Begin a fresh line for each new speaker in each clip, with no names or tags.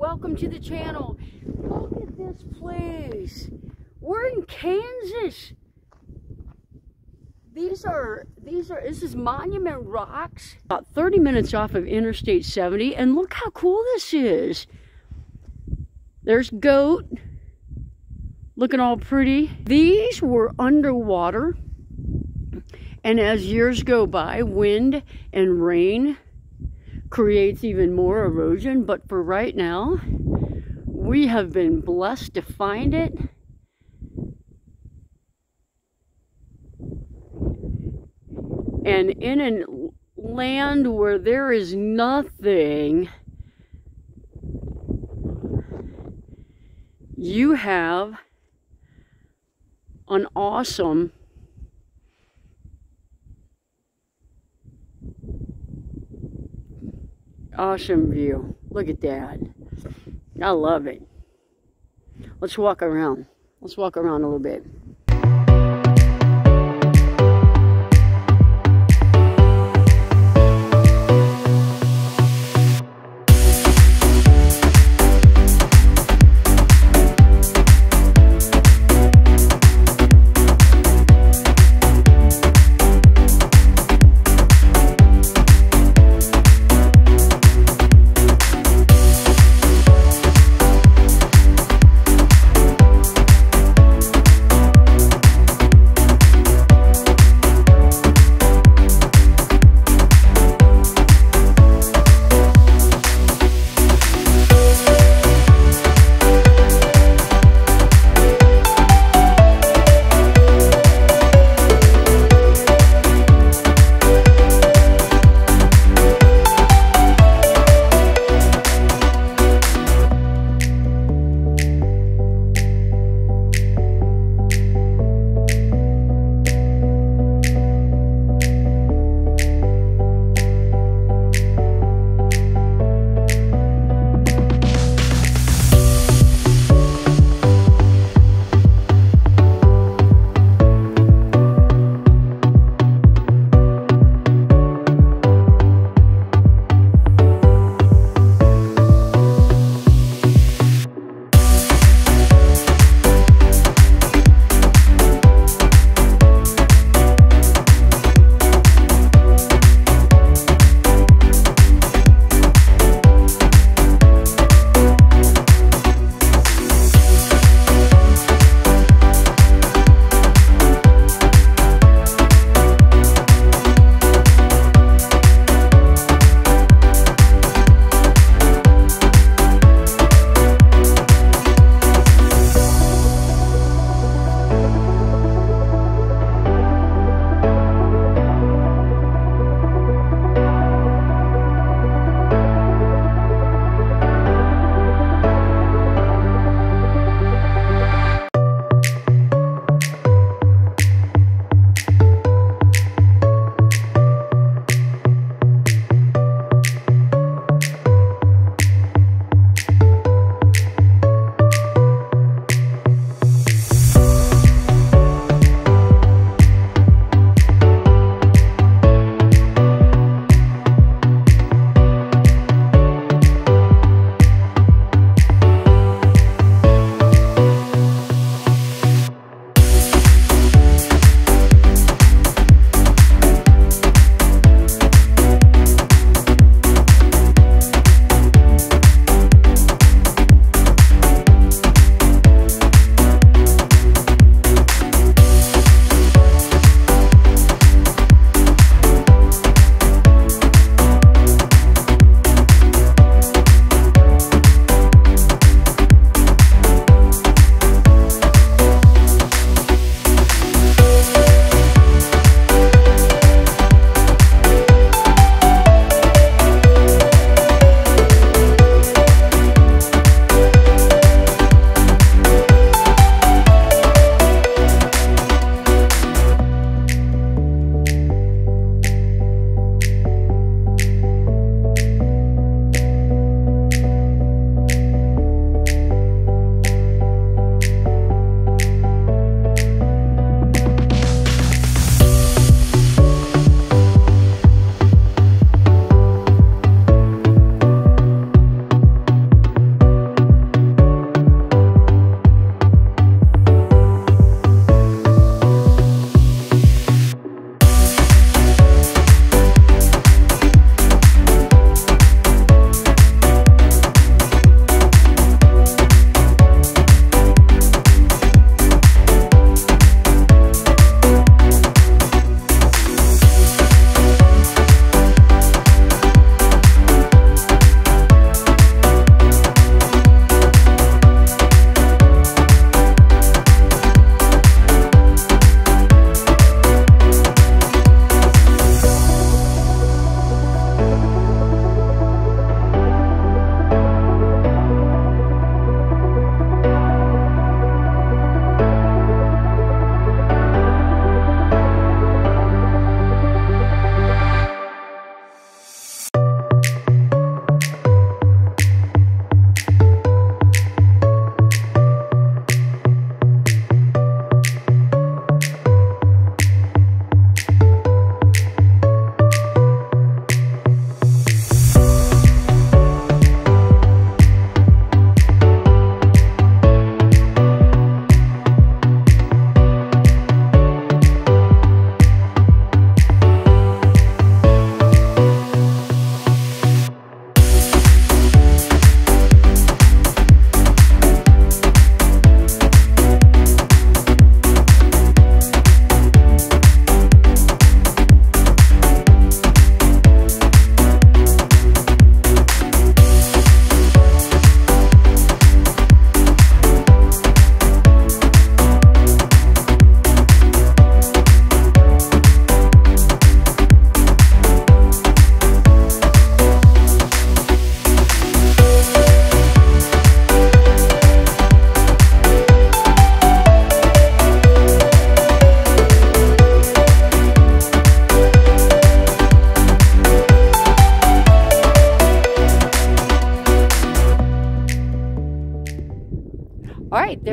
welcome to the channel. Look at this place. We're in Kansas. These are, these are, this is Monument Rocks. About 30 minutes off of Interstate 70. And look how cool this is. There's goat. Looking all pretty. These were underwater. And as years go by, wind and rain creates even more erosion. But for right now, we have been blessed to find it. And in a land where there is nothing, you have an awesome awesome view. Look at that. I love it. Let's walk around. Let's walk around a little bit.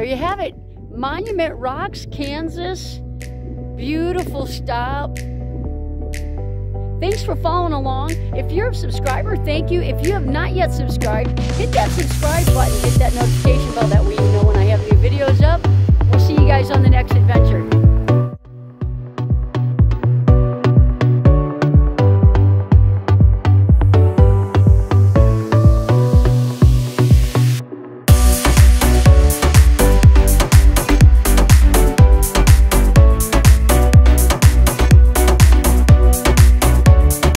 you have it. Monument Rocks, Kansas. Beautiful stop. Thanks for following along. If you're a subscriber, thank you. If you have not yet subscribed, hit that subscribe button. Hit that notification bell that way you know when I have new videos up. We'll see you guys on the next adventure.